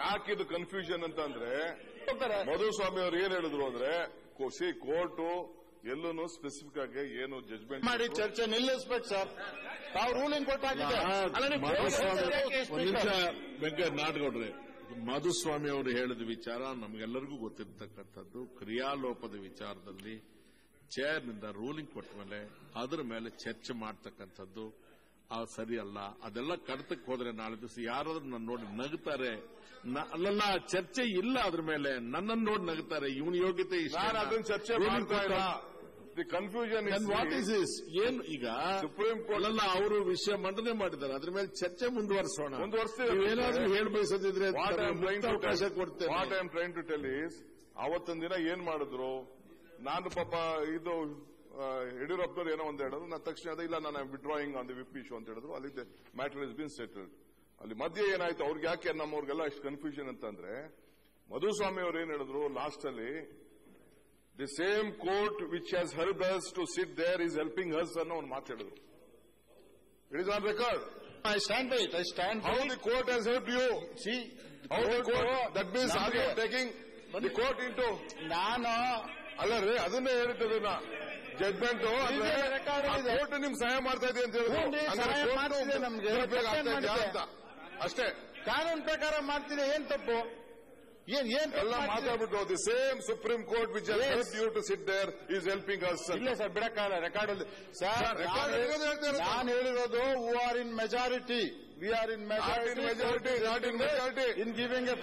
ಯಾಕಿದು confusion ಅಂತ ಅಂದ್ರೆ ಮಧುಸ್ವಾಮಿ ಅವರು ಏನ್ ಹೇಳಿದ್ರು ಅಂದ್ರೆ ಸಿ ಕೋರ್ಟು ಎಲ್ಲೂ ಸ್ಪೆಸಿಫಿಕ್ ಆಗಿ ಏನು ಜಜ್ಮೆಂಟ್ ಮಾಡಿ ಚರ್ಚೆ ನಿಲ್ಲಿಸ್ಬೇಕು ಸರ್. ತಾವು ರೂಲಿಂಗ್ ಕೊಟ್ಟಾಗಿದೆ ಮಾಧುಸ್ವಾಮಿ ಅವರು ಹೇಳಿದ ವಿಚಾರ ನಮಗೆಲ್ಲರಿಗೂ ಗೊತ್ತಿರತಕ್ಕಂಥದ್ದು. ಕ್ರಿಯಾಲೋಪದ ವಿಚಾರದಲ್ಲಿ ಚೇರ್ನಿಂದ ರೂಲಿಂಗ್ ಕೊಟ್ಟ ಮೇಲೆ ಅದರ ಮೇಲೆ ಚರ್ಚೆ ಮಾಡ್ತಕ್ಕಂಥದ್ದು. ಆ ಸರಿ ಅಲ್ಲ. ಅದೆಲ್ಲ ಕಡತಕ್ಕೆ ಹೋದ್ರೆ ನಾಳೆ ದಿವಸ ಯಾರಾದ್ರೂ ನನ್ನ ನೋಡಿ ನಗುತ್ತಾರೆ ಅಲ್ಲೆಲ್ಲ ಚರ್ಚೆ ಇಲ್ಲ ಅದ್ರ ಮೇಲೆ. ನನ್ನನ್ನು ನೋಡಿ ನಗುತ್ತಾರೆ ಇವನ ಯೋಗ್ಯತೆ ಅದನ್ನ ಚರ್ಚೆ ಮಾಡ್ತಾ ಇಲ್ಲ. The confusion what is is ಏನು ಈಗ? ಸುಪ್ರೀಂ ಕೋರ್ಟ್ ಅಲ್ಲ ಅವರು ವಿಷಯ ಮಂಡನೆ ಮಾಡಿದ್ದಾರೆ. ಅದ್ರ ಮೇಲೆ ಚರ್ಚೆ ಮುಂದುವರಿಸೋಣ. ಏನಾದ್ರೂ ಹೇಳಿ ಬಯಸದಿದ್ರೆ ವಾಟ್ ಐ ಟ್ರೈನ್ ಟು ಅವಕಾಶ ಕೊಡ್ತೇನೆ. What I am trying to tell is ಅವತ್ತೊಂದಿನ ದಿನ ಏನ್ ಮಾಡಿದ್ರು? ನಾನು ಪಾಪ ಇದು ಯಡಿಯೂರಪ್ಪನವ್ರು ಏನೋ ಒಂದು ಹೇಳೋದು ನಾನು ತಕ್ಷಣ ಅದೇ ಇಲ್ಲ ನಾನು withdrawing on the whip issue ಅಂತ ಹೇಳಿದ್ರು. ಅಲ್ಲಿ ಮ್ಯಾಟರ್ ಇಸ್ ಬಿನ್ ಸೆಟಲ್ಡ್ ಅಲ್ಲಿ ಮಧ್ಯೆ ಏನಾಯ್ತು ಅವ್ರಿಗೆ ಯಾಕೆ ನಮ್ಮವ್ರಿಗೆಲ್ಲ ಇಷ್ಟು ಕನ್ಫ್ಯೂಷನ್ ಅಂತಂದ್ರೆ ಮಧುಸ್ವಾಮಿ ಅವರು ಏನ್ ಹೇಳಿದ್ರು ಲಾಸ್ಟ್ ಅಲ್ಲಿ the same court which has help us to sit there is helping us ಅನ್ನೋ ಒಂದು ಮಾತು ಹೇಳಿದ್ರು. It is on record I stand by it I stand how the court has help you see means are you taking the court into, ನಾನು ಅಲ್ಲ ರೀ ಅದನ್ನೇ ಹೇಳಿದ್ದು judgement ಇದೆ. ಕೋರ್ಟ್ ನಿಮ್ ಸಹಾಯ ಮಾಡ್ತಾ ಇದೆ ಅಂತ ಮಾಡ್ತಿದೆ ನಮ್ಗೆ. ಇದೆಯಾ ಅಂತ ಅಷ್ಟೇ ಕಾನೂನು ಪ್ರಕಾರ ಮಾಡ್ತೀನಿ ಏನ್ ತಪ್ಪು ಏನ್ ಏನ್ ಎಲ್ಲ? ಮಾತಾಡ್ಬಿಟ್ಟು the same supreme court which you to sit there is helping us ಇಲ್ಲ ಸರ್ ಬಿಡಕ್ಕಾಗಲ್ಲ ರೆಕಾರ್ಡ್ ಅಲ್ಲಿ ಸರ್. ನಾನು ಹೇಳಿರೋದು we are in majority we are in majority in majority. In giving a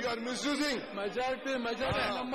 You are misusing majority majority. ನಮ್ಮ